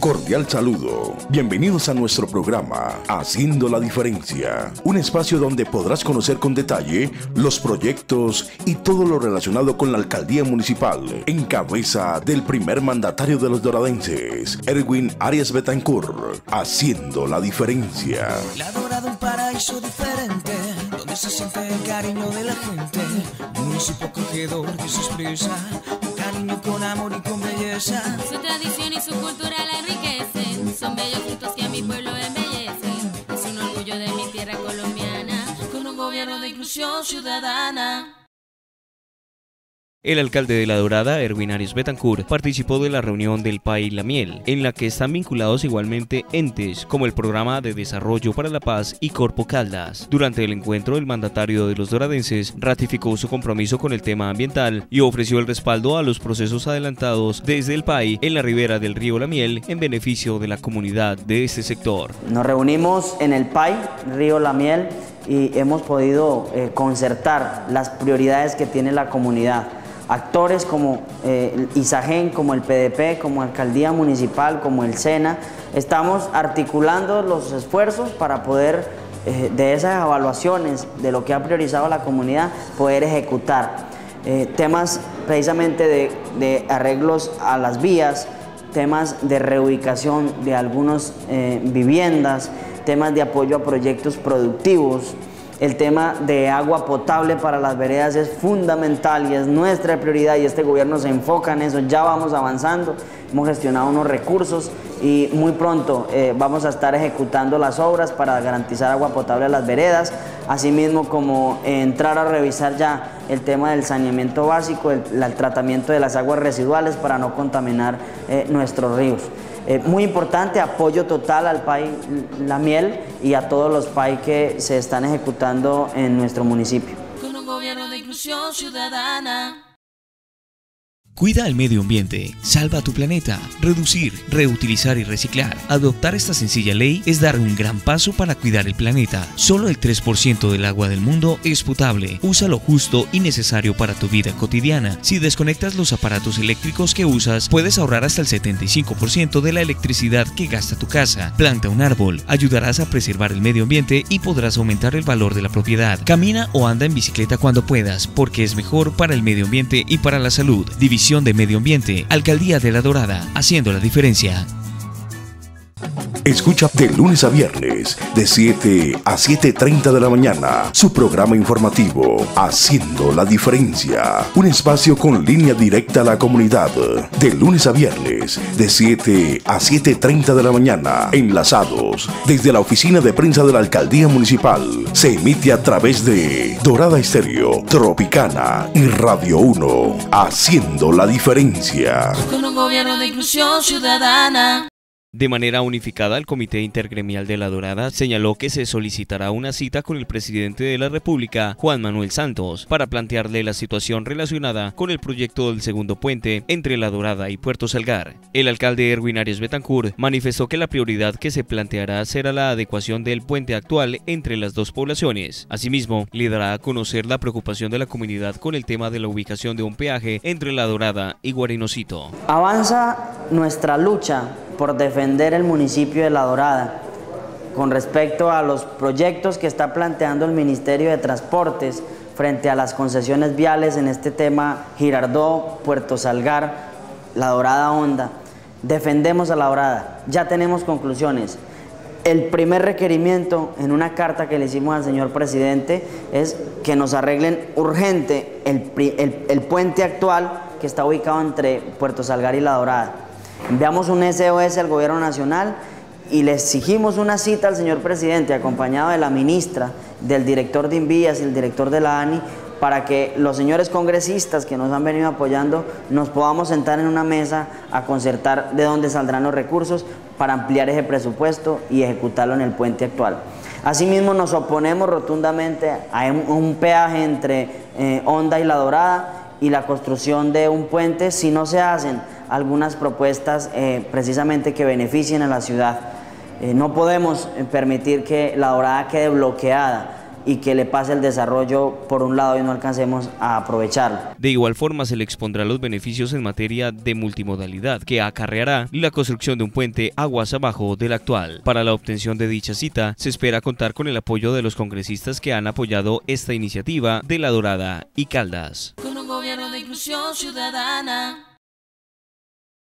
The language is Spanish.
Cordial saludo. Bienvenidos a nuestro programa Haciendo la Diferencia, un espacio donde podrás conocer con detalle los proyectos y todo lo relacionado con la alcaldía municipal en cabeza del primer mandatario de los doradenses, Erwin Arias Betancourt, Haciendo la Diferencia. La Dorada un paraíso diferente, donde se siente el cariño de la gente, un municipio acogedor que se expresa, un cariño con amor y con belleza. Su tradición y su cultura bellos frutos que a mi pueblo embellecen. Es un orgullo de mi tierra colombiana. Con un gobierno de inclusión ciudadana. El alcalde de La Dorada, Erwin Arias Betancourt, participó de la reunión del PAI La Miel, en la que están vinculados igualmente entes como el Programa de Desarrollo para la Paz y Corpo Caldas. Durante el encuentro, el mandatario de los doradenses ratificó su compromiso con el tema ambiental y ofreció el respaldo a los procesos adelantados desde el PAI en la ribera del río La Miel en beneficio de la comunidad de este sector. Nos reunimos en el PAI, Río La Miel, y hemos podido eh, concertar las prioridades que tiene la comunidad actores como eh, ISAGEN, como el PDP, como Alcaldía Municipal, como el SENA, estamos articulando los esfuerzos para poder, eh, de esas evaluaciones, de lo que ha priorizado la comunidad, poder ejecutar. Eh, temas precisamente de, de, arreglos a las vías, temas de reubicación de algunas viviendas, temas de apoyo a proyectos productivos, el tema de agua potable para las veredas es fundamental y es nuestra prioridad y este gobierno se enfoca en eso. Ya vamos avanzando, hemos gestionado unos recursos y muy pronto eh, vamos a estar ejecutando las obras para garantizar agua potable a las veredas, asimismo como entrar a revisar ya el tema del saneamiento básico, el, tratamiento de las aguas residuales para no contaminar eh, nuestros ríos. Eh, muy importante, apoyo total al país La Miel y a todos los PAI que se están ejecutando en nuestro municipio. Con un gobierno de inclusión ciudadana. Cuida el medio ambiente, salva tu planeta, reducir, reutilizar y reciclar. Adoptar esta sencilla ley es dar un gran paso para cuidar el planeta. Solo el 3% del agua del mundo es potable. Usa lo justo y necesario para tu vida cotidiana. Si desconectas los aparatos eléctricos que usas, puedes ahorrar hasta el 75% de la electricidad que gasta tu casa. Planta un árbol, ayudarás a preservar el medio ambiente y podrás aumentar el valor de la propiedad. Camina o anda en bicicleta cuando puedas, porque es mejor para el medio ambiente y para la salud. División de Medio Ambiente, Alcaldía de La Dorada, haciendo la diferencia. Escucha de lunes a viernes, de 7 a 7.30 de la mañana, su programa informativo, Haciendo la Diferencia. Un espacio con línea directa a la comunidad. De lunes a viernes, de 7 a 7.30 de la mañana, enlazados desde la oficina de prensa de la Alcaldía Municipal. Se emite a través de Dorada Estéreo, Tropicana y Radio 1. Haciendo la Diferencia. Con un gobierno de inclusión ciudadana. De manera unificada, el Comité Intergremial de La Dorada señaló que se solicitará una cita con el presidente de la República, Juan Manuel Santos, para plantearle la situación relacionada con el proyecto del segundo puente entre La Dorada y Puerto Salgar. El alcalde Erwin Arias Betancourt manifestó que la prioridad que se planteará será la adecuación del puente actual entre las dos poblaciones. Asimismo, le dará a conocer la preocupación de la comunidad con el tema de la ubicación de un peaje entre La Dorada y Guarinocito. Avanza nuestra lucha por defender el municipio de La Dorada con respecto a los proyectos que está planteando el Ministerio de Transportes frente a las concesiones viales en este tema Girardó, Puerto Salgar, La Dorada Honda. Defendemos a La Dorada, ya tenemos conclusiones. El primer requerimiento en una carta que le hicimos al señor presidente es que nos arreglen urgente el, el, el puente actual que está ubicado entre Puerto Salgar y La Dorada. Enviamos un SOS al gobierno nacional y le exigimos una cita al señor presidente, acompañado de la ministra, del director de Invías y el director de la ANI, para que los señores congresistas que nos han venido apoyando nos podamos sentar en una mesa a concertar de dónde saldrán los recursos para ampliar ese presupuesto y ejecutarlo en el puente actual. Asimismo, nos oponemos rotundamente a un, peaje entre eh, Honda y La Dorada y la construcción de un puente si no se hacen algunas propuestas eh, precisamente que beneficien a la ciudad. Eh, no podemos permitir que La Dorada quede bloqueada y que le pase el desarrollo por un lado y no alcancemos a aprovecharlo. De igual forma se le expondrá los beneficios en materia de multimodalidad que acarreará la construcción de un puente aguas abajo del actual. Para la obtención de dicha cita se espera contar con el apoyo de los congresistas que han apoyado esta iniciativa de La Dorada y Caldas. Con un gobierno de inclusión ciudadana.